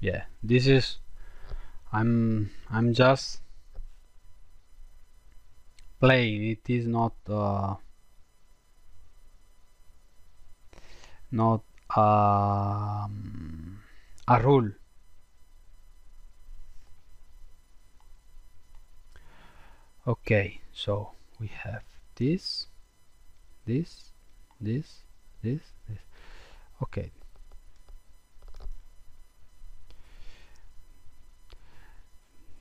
yeah this is I'm I'm just playing. It is not uh, not um, a rule. Okay so we have this this this this this. Okay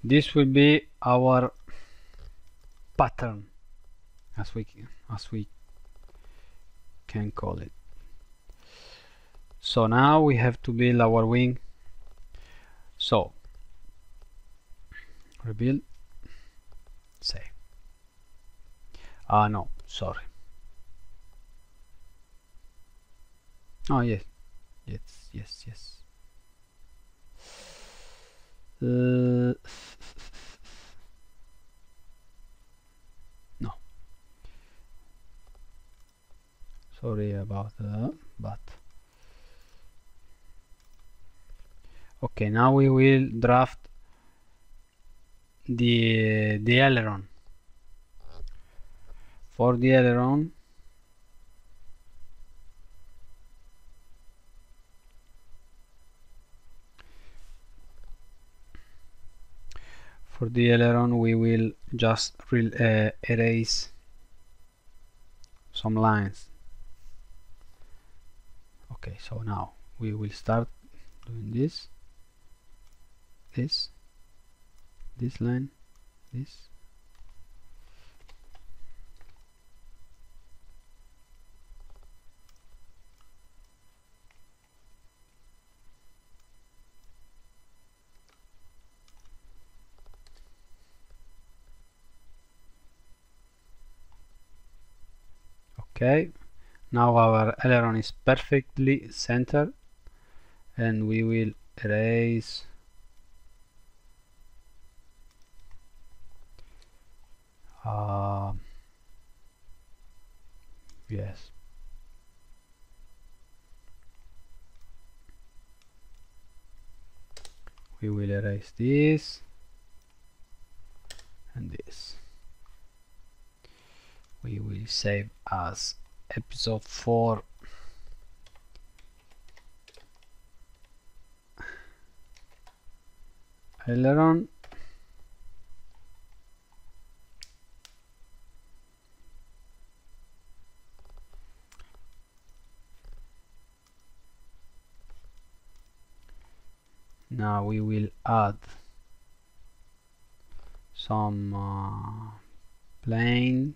this will be our pattern as we as we can call it. So now we have to build our wing. So rebuild. Save ah uh, no sorry. Oh yes. Yes yes yes. Uh, sorry about that but okay now we will draft the the aileron. For the aileron for the aileron we will just uh, erase some lines okay so now we will start doing this this this line this. Okay now our aileron is perfectly centered and we will erase uh, yes. We will erase this and this. We will save as episode 4 aileron. Now we will add some uh, plane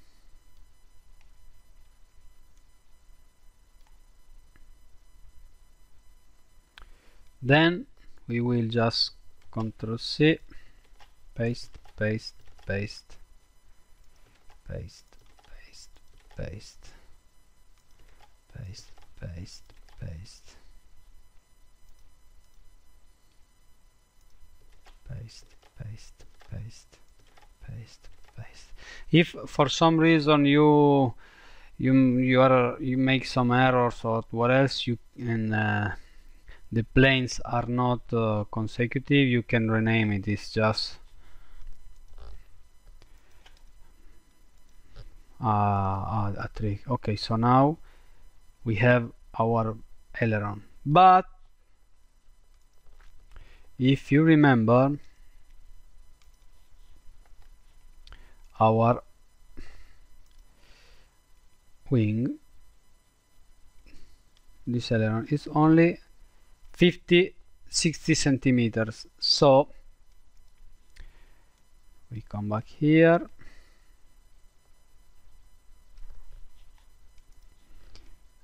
Then we will just control C paste paste paste paste paste paste paste paste paste paste paste paste paste paste if for some reason you you you are you make some errors or what else you and uh, the planes are not uh, consecutive you can rename it it's just uh, a trick. Okay so now we have our aileron. But if you remember our wing this aileron is only 50 60 centimeters. So we come back here.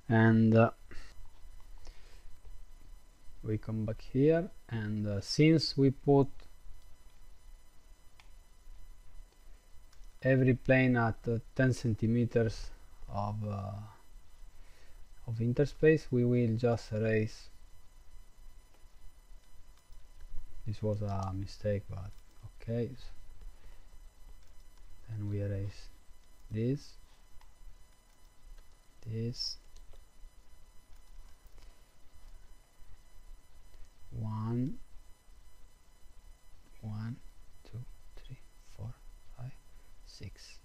And uh, we come back here. And uh, since we put every plane at uh, 10 centimeters of uh, of interspace we will just erase this was a mistake but okay. Then we erase this. This. One. One two three four five six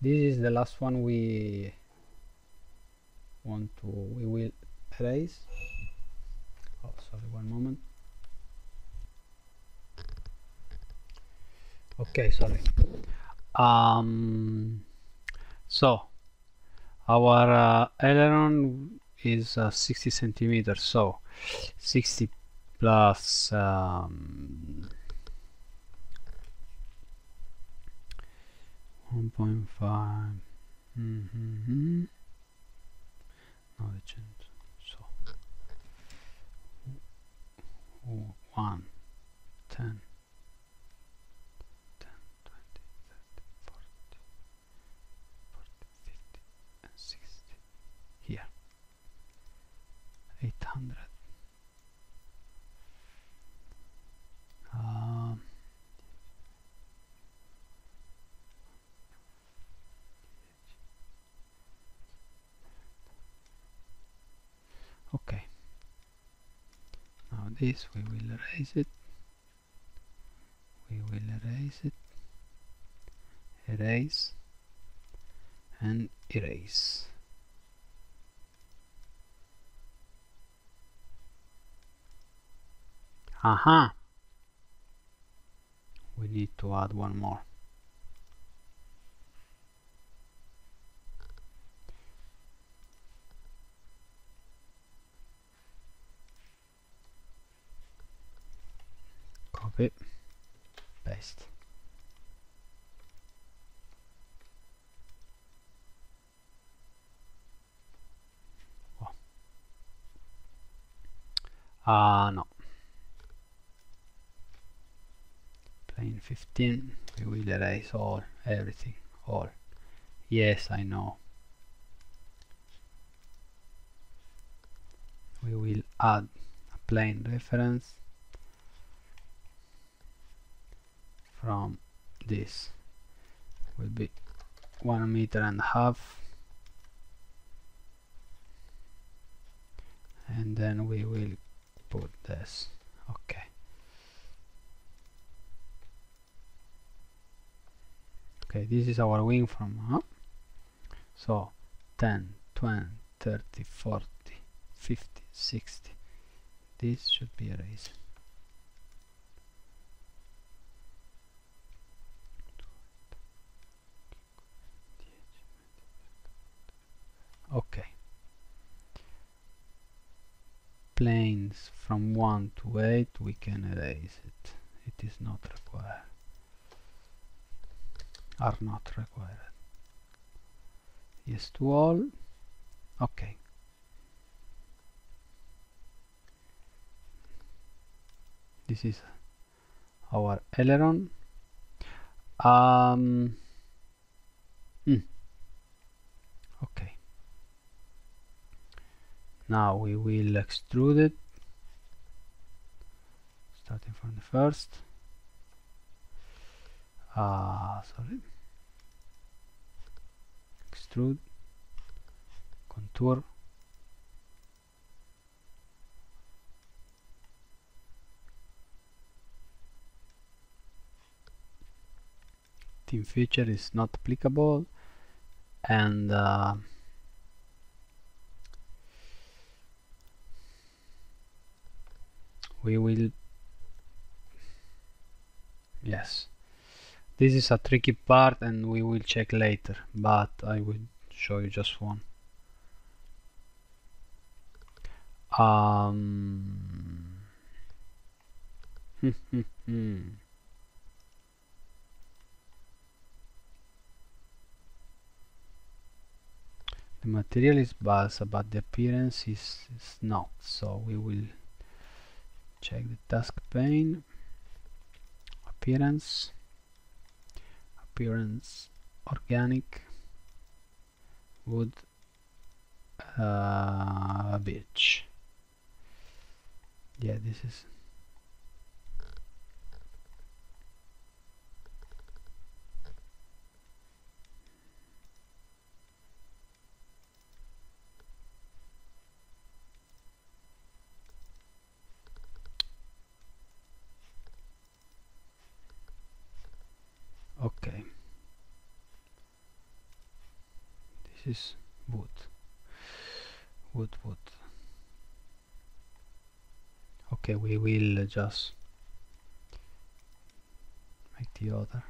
this is the last one we want to we will erase. Oh sorry one moment. Okay sorry. Um so our uh, aileron is uh, 60 centimeters so 60 plus um, 1.5 mm -hmm. no the change. So 1 10 this we will erase it we will erase it erase and erase Aha! We need to add one more. Copy, paste. Ah, uh, no. plane 15 we will erase all everything all. Yes I know. We will add a plane reference from this. Will be one meter and a half. And then we will put this. Okay. Okay this is our wing from huh? so 10 20 30 40 50 60 this should be erased planes from 1 to 8 we can erase it. It is not required. Are not required. Yes to all. Okay. This is our aileron. Um, mm, now we will extrude it. Starting from the first. Uh, sorry. Extrude. Contour. Team feature is not applicable. And uh, we will yes. This is a tricky part and we will check later but I will show you just one. Um the material is balsa but the appearance is, is not so we will check the task pane. Appearance. Appearance. Organic. Wood. Uh, beech. Yeah this is okay this is wood. Wood wood. Okay we will just make the other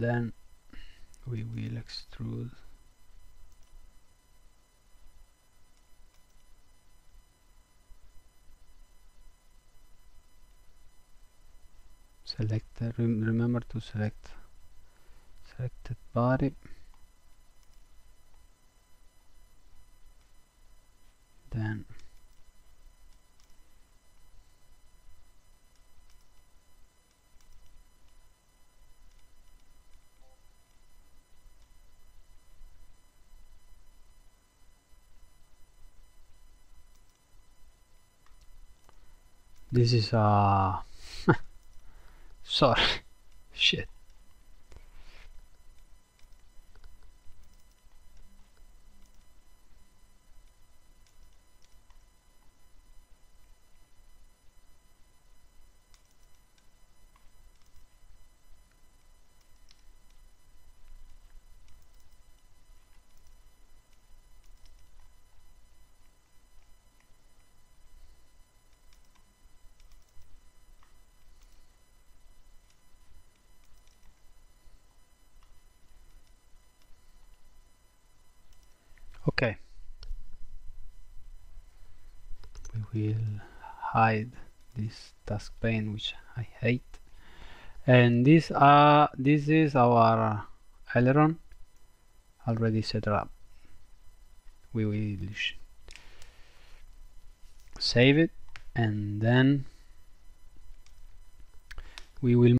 then we will extrude. Select the, rem remember to select selected body. Then this is uh sorry. Shit okay. We will hide this task pane which I hate. And this this is our aileron already set up. We will save it and then we will